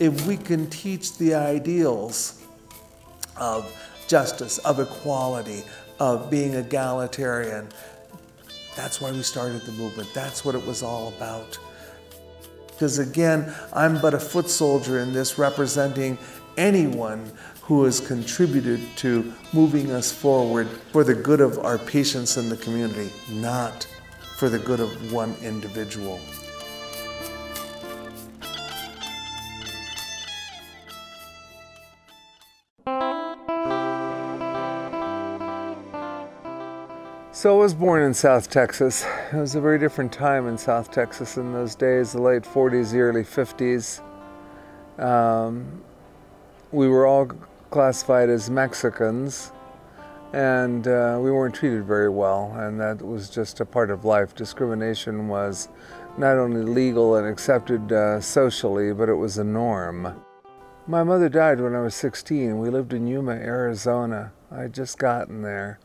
if we can teach the ideals of justice, of equality, of being egalitarian, that's why we started the movement. That's what it was all about. Because again, I'm but a foot soldier in this, representing anyone who has contributed to moving us forward for the good of our patients in the community, not for the good of one individual. So I was born in South Texas. It was a very different time in South Texas in those days, the late 40s, the early 50s. Um, we were all classified as Mexicans, and uh, we weren't treated very well, and that was just a part of life. Discrimination was not only legal and accepted uh, socially, but it was a norm. My mother died when I was 16. We lived in Yuma, Arizona. I had just gotten there.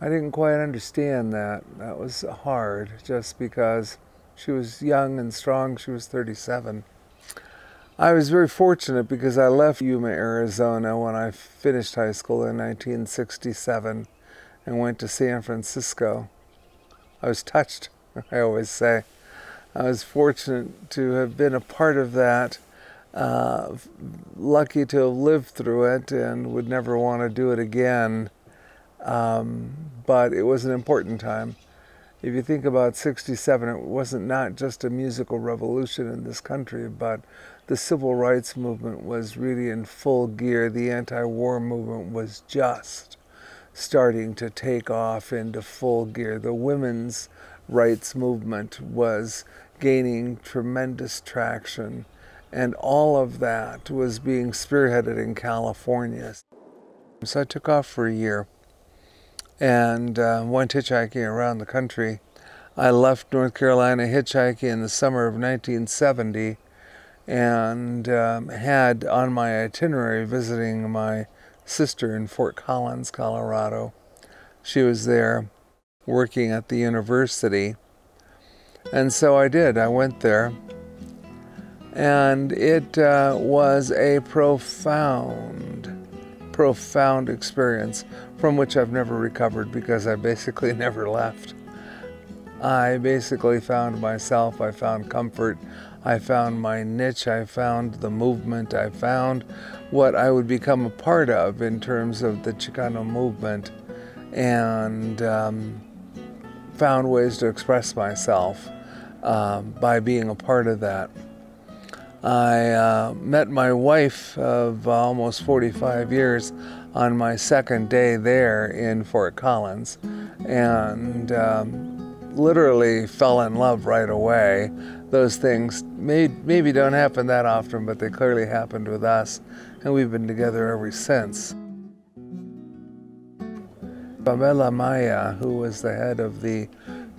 I didn't quite understand that. That was hard just because she was young and strong. She was 37. I was very fortunate because I left Yuma, Arizona when I finished high school in 1967 and went to San Francisco. I was touched, I always say. I was fortunate to have been a part of that, uh, lucky to have lived through it, and would never want to do it again. Um, but it was an important time. If you think about 67, it wasn't not just a musical revolution in this country, but the civil rights movement was really in full gear. The anti war movement was just starting to take off into full gear. The women's rights movement was gaining tremendous traction, and all of that was being spearheaded in California. So I took off for a year and uh, went hitchhiking around the country. I left North Carolina hitchhiking in the summer of 1970 and um, had on my itinerary visiting my sister in Fort Collins, Colorado. She was there working at the university. And so I did. I went there. And it uh, was a profound profound experience from which I've never recovered because I basically never left. I basically found myself, I found comfort, I found my niche, I found the movement, I found what I would become a part of in terms of the Chicano movement, and um, found ways to express myself uh, by being a part of that. I uh, met my wife of almost 45 years on my second day there in Fort Collins and um, literally fell in love right away. Those things may, maybe don't happen that often, but they clearly happened with us, and we've been together ever since. Abel Maya, who was the head of the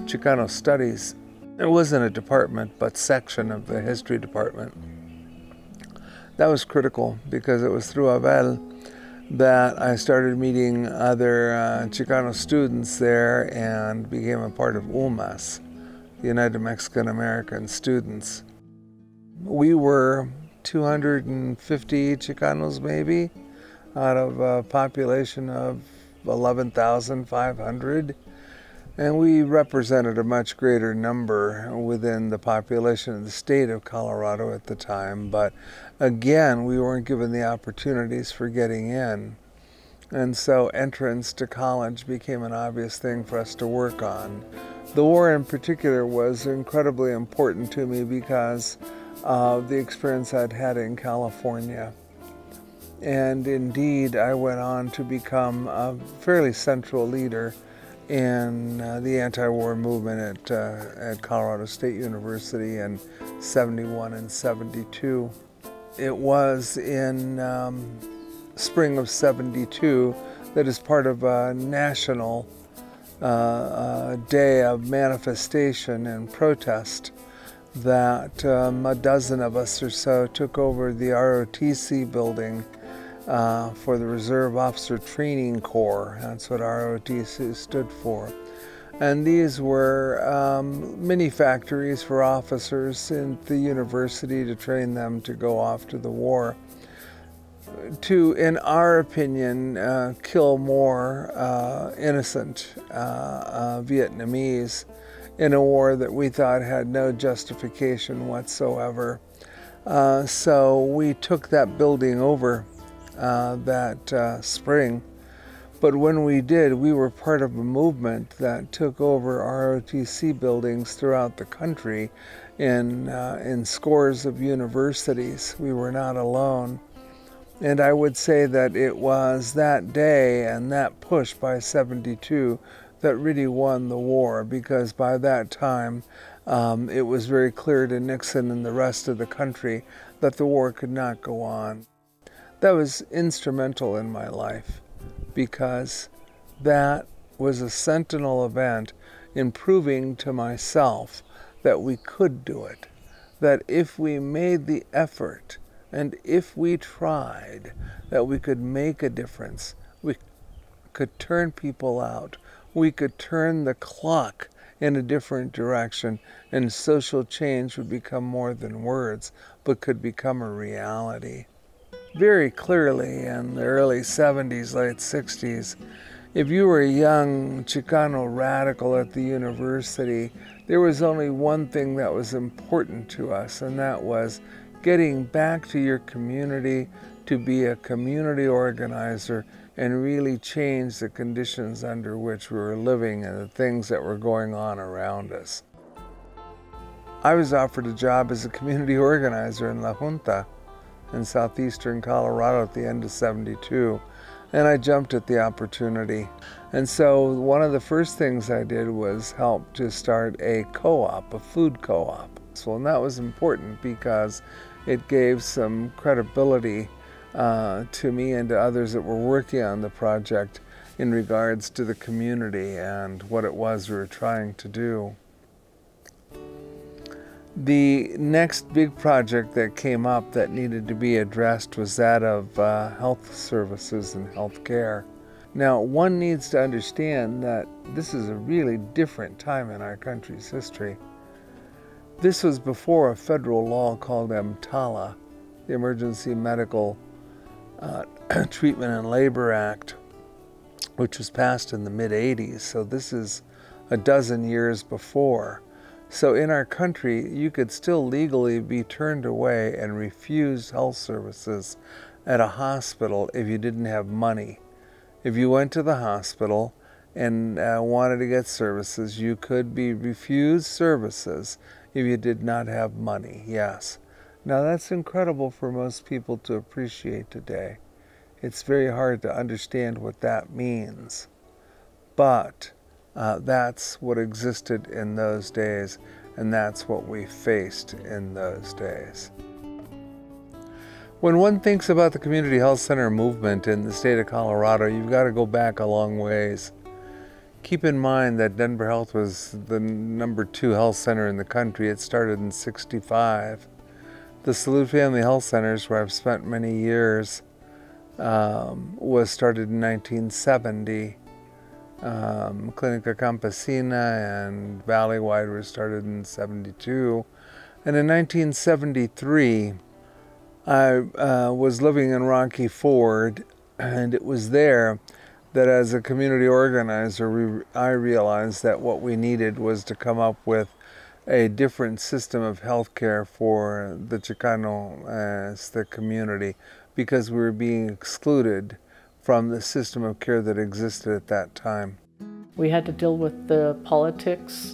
Chicano Studies, it wasn't a department, but section of the history department that was critical because it was through Abel that I started meeting other uh, Chicano students there and became a part of UMAS, the United Mexican American Students. We were 250 Chicanos maybe out of a population of 11,500. And we represented a much greater number within the population of the state of Colorado at the time, but again, we weren't given the opportunities for getting in. And so entrance to college became an obvious thing for us to work on. The war in particular was incredibly important to me because of the experience I'd had in California. And indeed, I went on to become a fairly central leader in uh, the anti-war movement at, uh, at Colorado State University in 71 and 72. It was in um, spring of 72 that is part of a national uh, uh day of manifestation and protest that um, a dozen of us or so took over the ROTC building uh, for the Reserve Officer Training Corps. That's what ROTC stood for. And these were um, mini factories for officers in the university to train them to go off to the war. To, in our opinion, uh, kill more uh, innocent uh, uh, Vietnamese in a war that we thought had no justification whatsoever. Uh, so we took that building over uh, that spring but when we did, we were part of a movement that took over ROTC buildings throughout the country in, uh, in scores of universities. We were not alone. And I would say that it was that day and that push by 72 that really won the war because by that time um, it was very clear to Nixon and the rest of the country that the war could not go on. That was instrumental in my life because that was a sentinel event in proving to myself that we could do it. That if we made the effort and if we tried, that we could make a difference. We could turn people out. We could turn the clock in a different direction, and social change would become more than words, but could become a reality very clearly in the early 70s, late 60s. If you were a young Chicano radical at the university, there was only one thing that was important to us, and that was getting back to your community to be a community organizer and really change the conditions under which we were living and the things that were going on around us. I was offered a job as a community organizer in La Junta in southeastern Colorado at the end of 72. And I jumped at the opportunity. And so one of the first things I did was help to start a co op, a food co op. So, and that was important because it gave some credibility uh, to me and to others that were working on the project in regards to the community and what it was we were trying to do. The next big project that came up that needed to be addressed was that of uh, health services and health care. Now, one needs to understand that this is a really different time in our country's history. This was before a federal law called EMTALA, the Emergency Medical uh, Treatment and Labor Act, which was passed in the mid 80s. So, this is a dozen years before. So in our country, you could still legally be turned away and refuse health services at a hospital if you didn't have money. If you went to the hospital and uh, wanted to get services, you could be refused services if you did not have money, yes. Now that's incredible for most people to appreciate today. It's very hard to understand what that means. But uh, that's what existed in those days, and that's what we faced in those days. When one thinks about the community health center movement in the state of Colorado, you've got to go back a long ways. Keep in mind that Denver Health was the number two health center in the country. It started in 65. The Salud Family Health Centers, where I've spent many years, um, was started in 1970 um, Clinica Campesina and Valleywide were started in 72. And in 1973, I uh, was living in Rocky Ford, and it was there that as a community organizer, we, I realized that what we needed was to come up with a different system of healthcare for the Chicano as the community because we were being excluded from the system of care that existed at that time. We had to deal with the politics.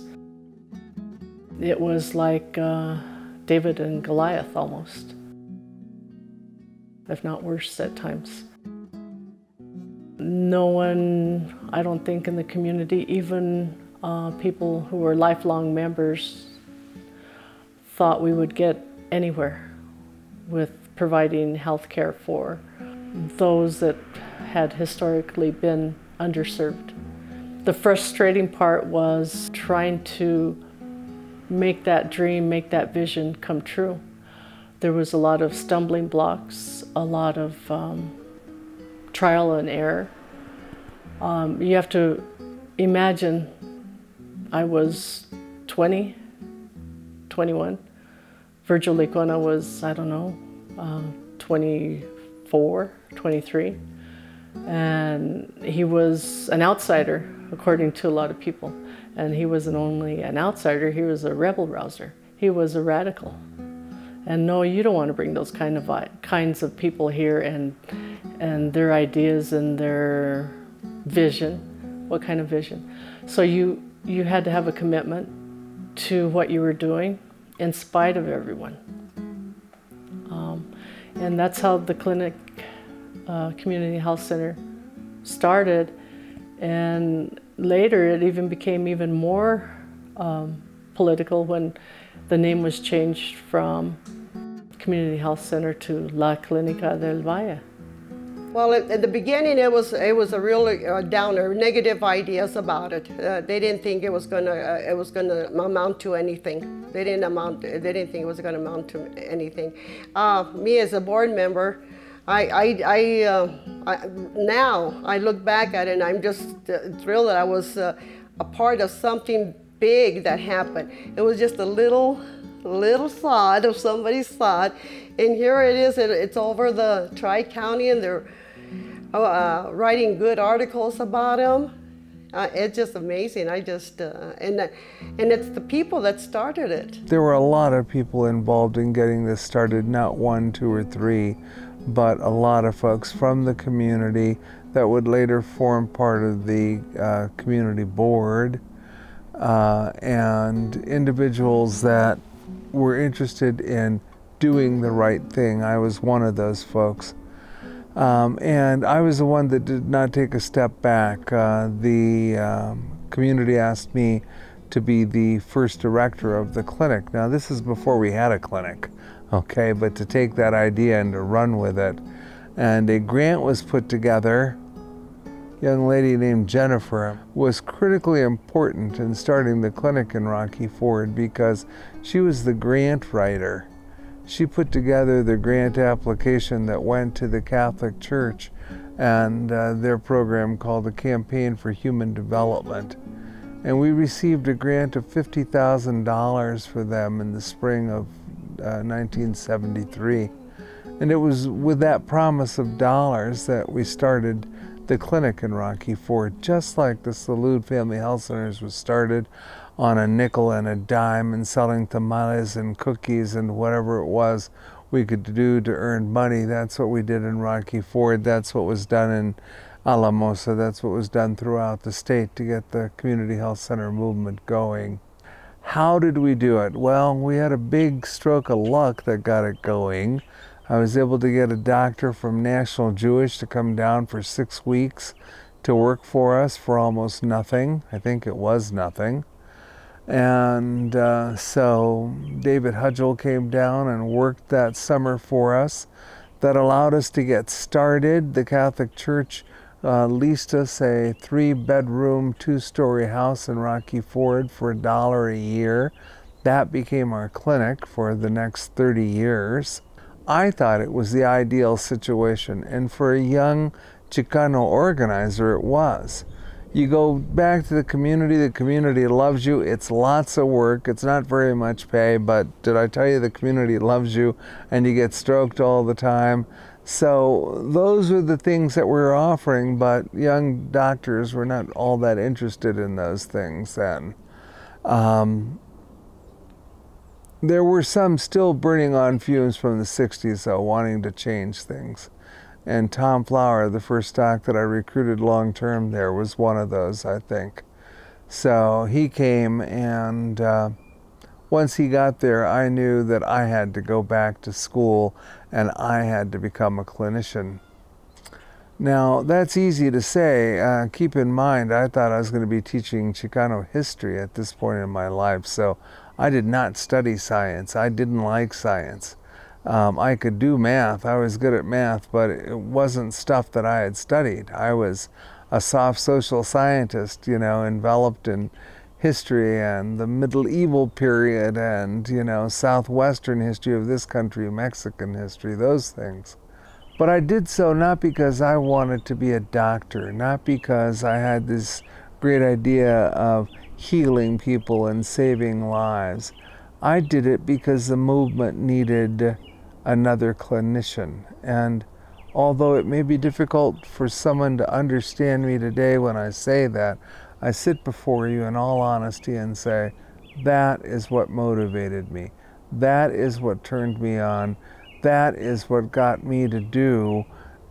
It was like uh, David and Goliath almost, if not worse at times. No one, I don't think, in the community, even uh, people who were lifelong members, thought we would get anywhere with providing health care for those that had historically been underserved. The frustrating part was trying to make that dream, make that vision come true. There was a lot of stumbling blocks, a lot of um, trial and error. Um, you have to imagine I was 20, 21. Virgil Licona was, I don't know, uh, 24, 23. And he was an outsider, according to a lot of people. And he wasn't only an outsider, he was a rebel rouser. He was a radical. And no, you don't want to bring those kind of kinds of people here and and their ideas and their vision. What kind of vision? So you you had to have a commitment to what you were doing in spite of everyone. Um, and that's how the clinic uh, community health center started. And later it even became even more um, political when the name was changed from Community Health Center to La Clínica del Valle. Well, at, the beginning, it was it was a real uh, downer, negative ideas about it. Uh, they didn't think it was gonna uh, it was gonna amount to anything. They didn't amount. They didn't think it was gonna amount to anything. Uh, me as a board member, I I, I, uh, I, now I look back at it and I'm just uh, thrilled that I was a part of something big that happened. It was just a little little sod of somebody's sod, and here it is. It, it's over the Tri County, and they're uh, writing good articles about him. Uh, it's just amazing. I just uh, and and it's the people that started it. There were a lot of people involved in getting this started. Not one, two, or three, but a lot of folks from the community that would later form part of the uh, community board uh, and individuals that were interested in doing the right thing. I was one of those folks. Um, and I was the one that did not take a step back. Uh, the um, community asked me to be the first director of the clinic. Now, this is before we had a clinic, okay, but to take that idea and to run with it. And a grant was put together. A young lady named Jennifer was critically important in starting the clinic in Rocky Ford because she was the grant writer she put together the grant application that went to the Catholic Church and uh, their program called the Campaign for Human Development. And we received a grant of $50,000 for them in the spring of uh, 1973. And it was with that promise of dollars that we started the clinic in Rocky Ford, just like the Salud Family Health Centers was started on a nickel and a dime and selling tamales and cookies and whatever it was we could do to earn money. That's what we did in Rocky Ford. That's what was done in Alamosa. That's what was done throughout the state to get the community health center movement going. How did we do it? Well, we had a big stroke of luck that got it going. I was able to get a doctor from National Jewish to come down for six weeks to work for us for almost nothing. I think it was nothing. And uh, so David Hudgel came down and worked that summer for us. That allowed us to get started. The Catholic Church uh, leased us a three bedroom, two story house in Rocky Ford for a dollar a year. That became our clinic for the next 30 years. I thought it was the ideal situation, and for a young Chicano organizer, it was. You go back to the community, the community loves you. It's lots of work, it's not very much pay, but did I tell you the community loves you and you get stroked all the time? So, those are the things that we are offering, but young doctors were not all that interested in those things then. Um, there were some still burning on fumes from the 60s, though, wanting to change things. And Tom Flower, the first doc that I recruited long term there, was one of those, I think. So he came, and uh, once he got there, I knew that I had to go back to school and I had to become a clinician. Now, that's easy to say. Uh, keep in mind, I thought I was going to be teaching Chicano history at this point in my life, so I did not study science. I didn't like science. Um, I could do math. I was good at math, but it wasn't stuff that I had studied. I was a soft social scientist, you know, enveloped in history and the medieval period and, you know, southwestern history of this country, Mexican history, those things. But I did so not because I wanted to be a doctor, not because I had this great idea of healing people and saving lives. I did it because the movement needed another clinician. And although it may be difficult for someone to understand me today when I say that, I sit before you in all honesty and say, that is what motivated me. That is what turned me on. That is what got me to do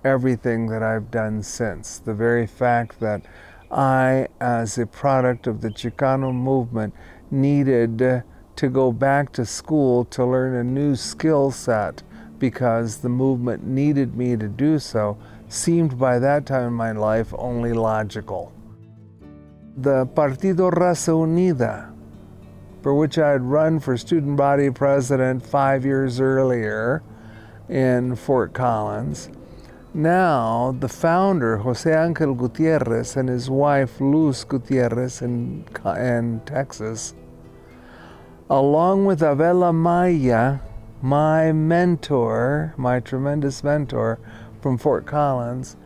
everything that I've done since. The very fact that I, as a product of the Chicano movement, needed to go back to school to learn a new skill set because the movement needed me to do so seemed by that time in my life only logical. The Partido Raza Unida, for which I had run for student body president five years earlier in Fort Collins, now the founder, Jose Angel Gutierrez, and his wife, Luz Gutierrez, in, in Texas, along with Abel Maya, my mentor, my tremendous mentor from Fort Collins,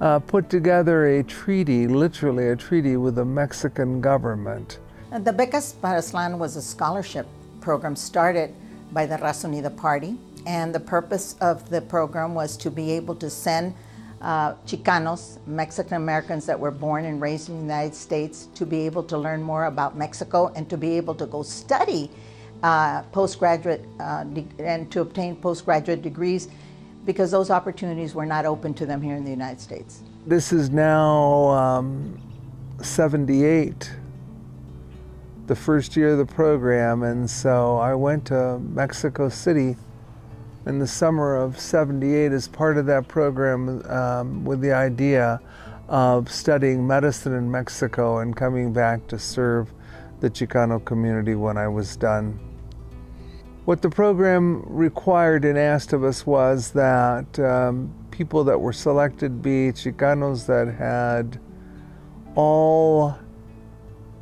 uh, put together a treaty, literally a treaty with the Mexican government. The Becas para Aztlán was a scholarship program started by the Raza Unida Party, and the purpose of the program was to be able to send uh, Chicanos, Mexican Americans that were born and raised in the United States, to be able to learn more about Mexico and to be able to go study uh, postgraduate uh, and to obtain postgraduate degrees because those opportunities were not open to them here in the United States. This is now um, 78, the first year of the program, and so I went to Mexico City in the summer of 78 as part of that program um, with the idea of studying medicine in Mexico and coming back to serve the Chicano community when I was done. What the program required and asked of us was that um, people that were selected be Chicanos that had all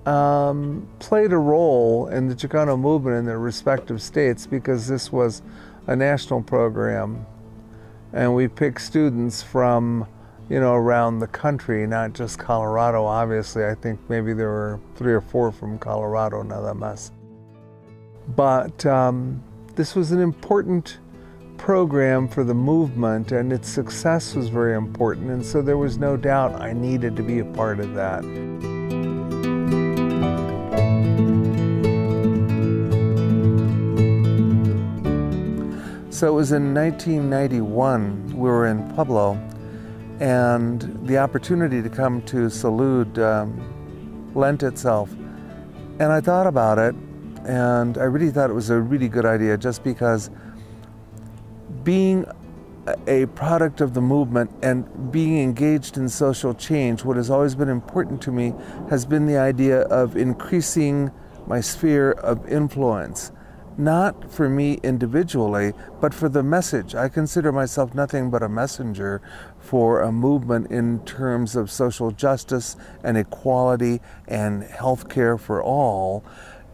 um, played a role in the Chicano movement in their respective states because this was a national program. And we picked students from, you know, around the country, not just Colorado, obviously. I think maybe there were three or four from Colorado, nada más. But um, this was an important program for the movement, and its success was very important, and so there was no doubt I needed to be a part of that. So it was in 1991, we were in Pueblo, and the opportunity to come to Salud um, lent itself. And I thought about it, and I really thought it was a really good idea just because being a product of the movement and being engaged in social change, what has always been important to me has been the idea of increasing my sphere of influence. Not for me individually, but for the message. I consider myself nothing but a messenger for a movement in terms of social justice and equality and health care for all.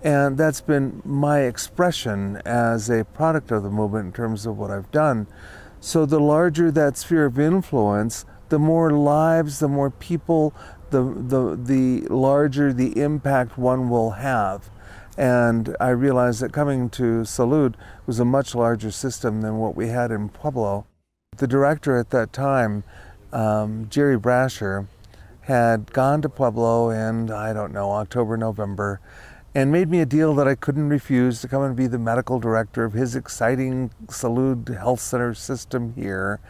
And that's been my expression as a product of the movement in terms of what I've done. So the larger that sphere of influence, the more lives, the more people, the, the, the larger the impact one will have. And I realized that coming to Salud was a much larger system than what we had in Pueblo. The director at that time, um, Jerry Brasher, had gone to Pueblo in, I don't know, October, November, and made me a deal that I couldn't refuse to come and be the medical director of his exciting Salud Health Center system here.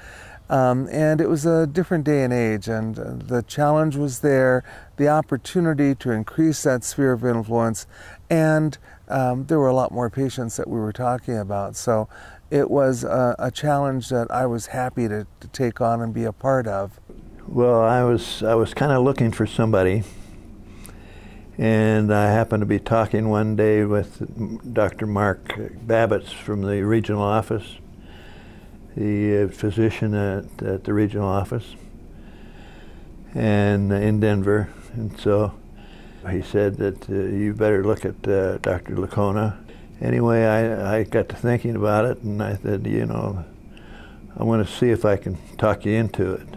Um, and it was a different day and age, and uh, the challenge was there, the opportunity to increase that sphere of influence, and um, there were a lot more patients that we were talking about. So it was a, a challenge that I was happy to, to take on and be a part of. Well, I was I was kind of looking for somebody and I happened to be talking one day with Dr. Mark Babbitts from the regional office, the uh, physician at, at the regional office, and in Denver. And so he said that uh, you better look at uh, Dr. Licona. Anyway, I, I got to thinking about it, and I said, you know, I want to see if I can talk you into it.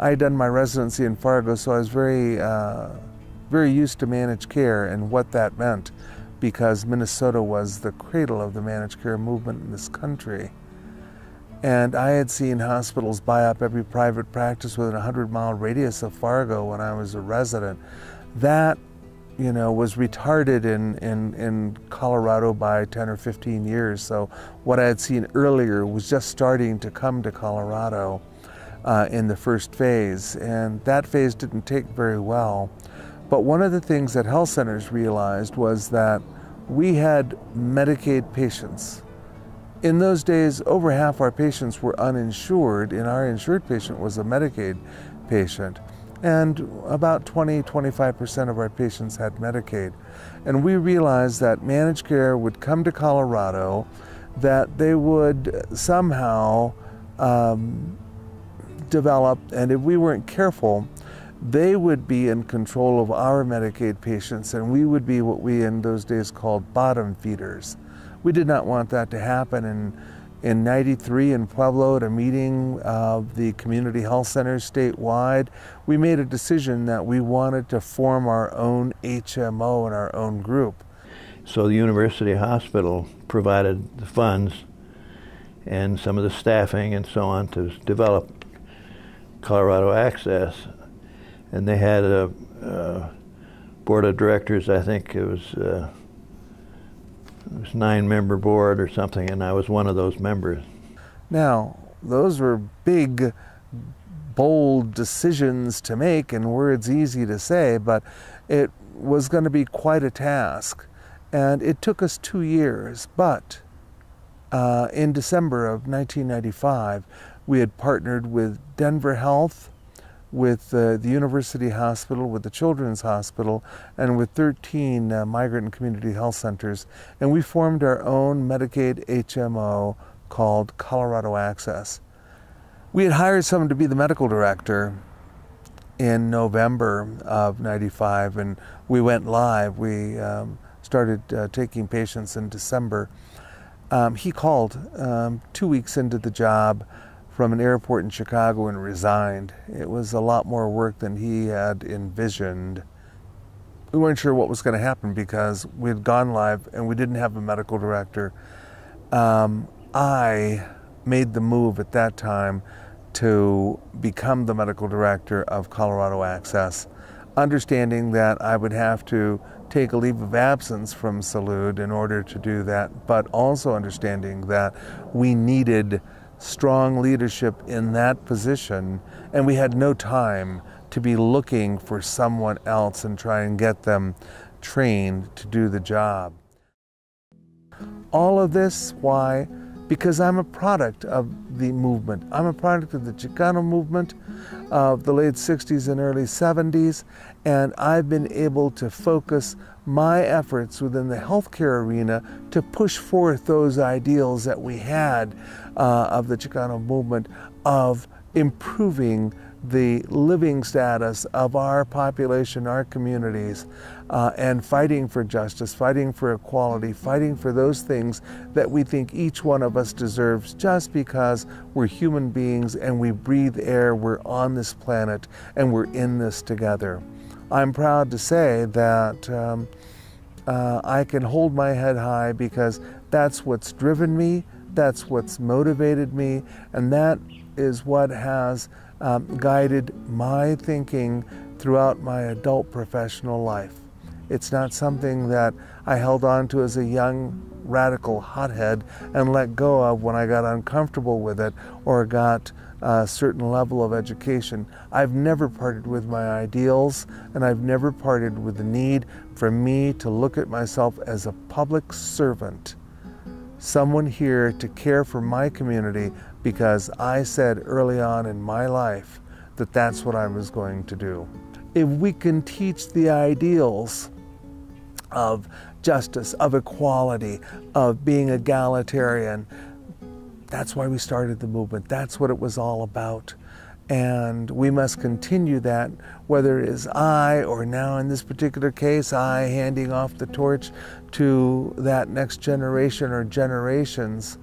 I had done my residency in Fargo, so I was very uh, very used to managed care and what that meant because Minnesota was the cradle of the managed care movement in this country. And I had seen hospitals buy up every private practice within a 100 mile radius of Fargo when I was a resident. That, you know, was retarded in, in, in Colorado by 10 or 15 years. So what I had seen earlier was just starting to come to Colorado uh, in the first phase. And that phase didn't take very well. But one of the things that health centers realized was that we had Medicaid patients in those days, over half our patients were uninsured, and our insured patient was a Medicaid patient. And about 20 25% of our patients had Medicaid. And we realized that managed care would come to Colorado, that they would somehow um, develop, and if we weren't careful, they would be in control of our Medicaid patients, and we would be what we in those days called bottom feeders. We did not want that to happen. And in 93 in Pueblo at a meeting of the community health centers statewide, we made a decision that we wanted to form our own HMO and our own group. So the University Hospital provided the funds and some of the staffing and so on to develop Colorado Access. And they had a, a board of directors, I think it was uh, it was nine member board or something, and I was one of those members. Now, those were big, bold decisions to make, and words easy to say, but it was going to be quite a task. And it took us two years, but uh, in December of 1995, we had partnered with Denver Health with uh, the University Hospital, with the Children's Hospital, and with 13 uh, migrant and community health centers. And we formed our own Medicaid HMO called Colorado Access. We had hired someone to be the medical director in November of 95, and we went live. We um, started uh, taking patients in December. Um, he called um, two weeks into the job from an airport in Chicago and resigned. It was a lot more work than he had envisioned. We weren't sure what was going to happen because we had gone live and we didn't have a medical director. Um, I made the move at that time to become the medical director of Colorado Access, understanding that I would have to take a leave of absence from Salud in order to do that, but also understanding that we needed strong leadership in that position, and we had no time to be looking for someone else and try and get them trained to do the job. All of this, why? Because I'm a product of the movement. I'm a product of the Chicano movement of the late 60s and early 70s, and I've been able to focus my efforts within the healthcare arena to push forth those ideals that we had uh, of the Chicano movement of improving the living status of our population, our communities, uh, and fighting for justice, fighting for equality, fighting for those things that we think each one of us deserves just because we're human beings and we breathe air, we're on this planet, and we're in this together. I'm proud to say that um, uh, I can hold my head high because that's what's driven me, that's what's motivated me, and that is what has um, guided my thinking throughout my adult professional life. It's not something that I held on to as a young radical hothead and let go of when I got uncomfortable with it or got a certain level of education. I've never parted with my ideals and I've never parted with the need for me to look at myself as a public servant, someone here to care for my community because I said early on in my life that that's what I was going to do. If we can teach the ideals of justice, of equality, of being egalitarian, that's why we started the movement. That's what it was all about. And we must continue that, whether it is I or now in this particular case, I handing off the torch to that next generation or generations,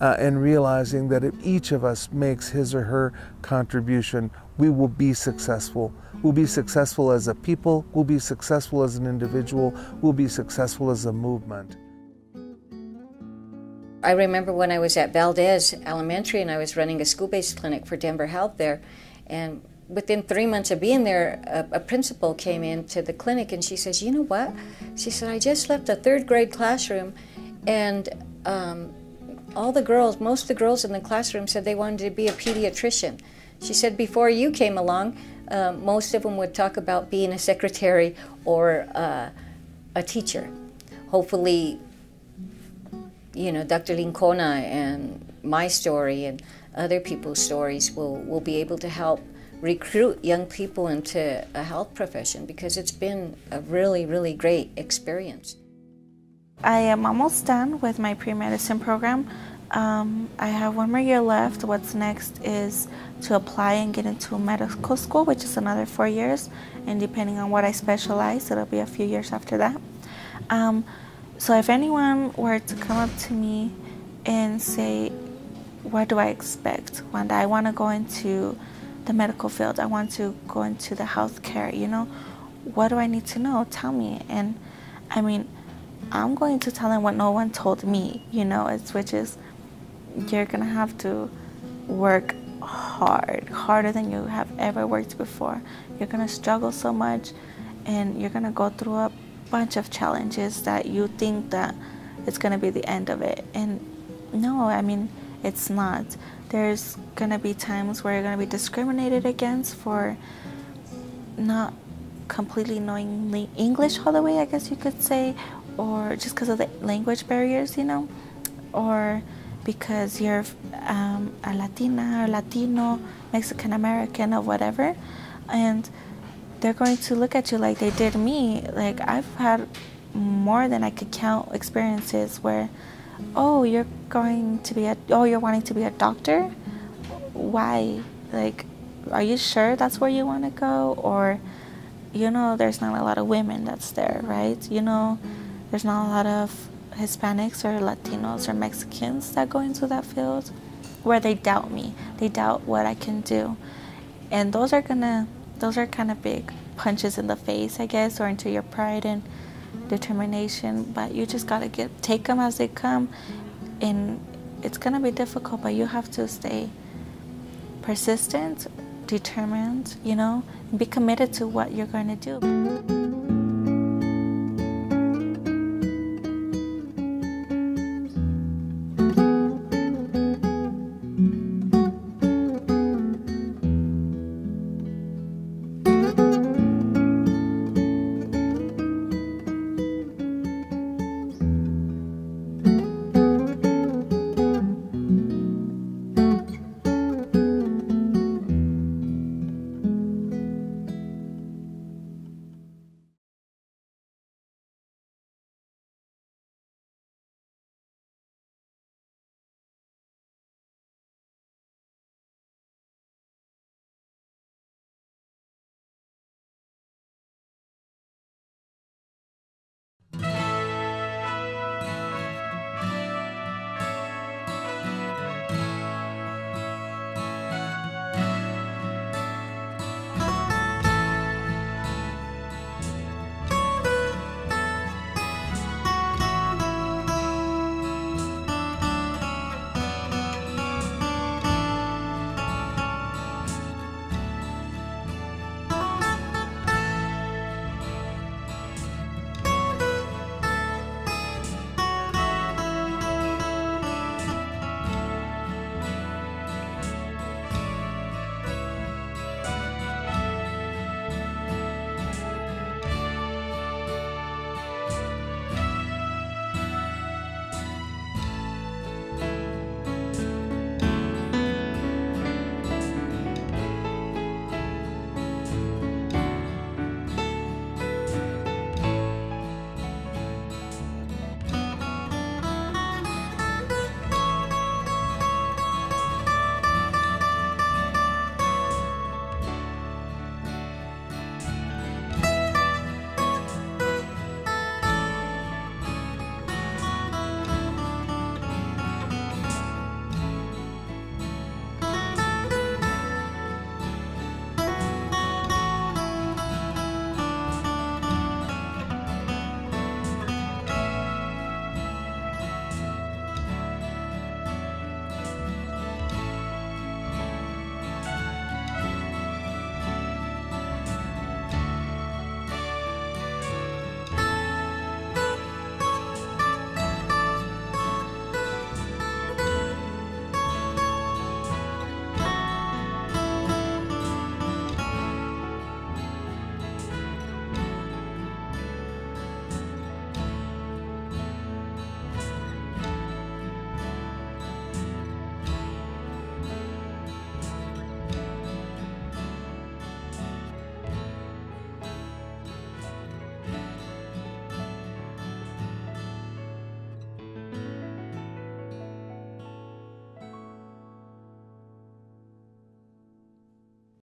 uh, and realizing that if each of us makes his or her contribution, we will be successful. We'll be successful as a people, we'll be successful as an individual, we'll be successful as a movement. I remember when I was at Valdez Elementary and I was running a school based clinic for Denver Health there. And within three months of being there, a, a, principal came into the clinic and she says, You know what? She said, I just left a third grade classroom and um, all the girls, most of the girls in the classroom said they wanted to be a pediatrician. She said, Before you came along, um, most of them would talk about being a secretary or uh, a teacher. Hopefully, you know, Dr. Licona and my story and other people's stories will, will be able to help recruit young people into a health profession because it's been a really, really great experience. I am almost done with my pre medicine program. Um, I have one more year left. What's next is to apply and get into medical school, which is another four years. And depending on what I specialize, it'll be a few years after that. Um, so if anyone were to come up to me and say, What do I expect? When I want to go into the medical field, I want to go into the healthcare, you know, what do I need to know? Tell me. And I mean, I'm going to tell them what no one told me, you know, it's which is you're gonna have to work hard, harder than you have ever worked before. You're gonna struggle so much and you're gonna go through a bunch of challenges that you think that it's gonna be the end of it. And no, I mean it's not. There's gonna be times where you're gonna be discriminated against for not completely knowing English all the way, I guess you could say, or just because of the language barriers, you know, or because you're um, a Latina or Latino, Mexican American, or whatever, and they're going to look at you like they did me. Like I've had more than I could count experiences where, oh, you're going to be a, oh, you're wanting to be a doctor. Why? Like, are you sure that's where you want to go? Or, you know, there's not a lot of women that's there, right? You know, there's not a lot of Hispanics or Latinos or Mexicans that go into that field where they doubt me. They doubt what I can do. And those are gonna those are kind of big punches in the face, I guess, or into your pride and determination. But you just gotta get take them as they come, and it's gonna be difficult. But you have to stay persistent, determined, you know, and be committed to what you're going to do.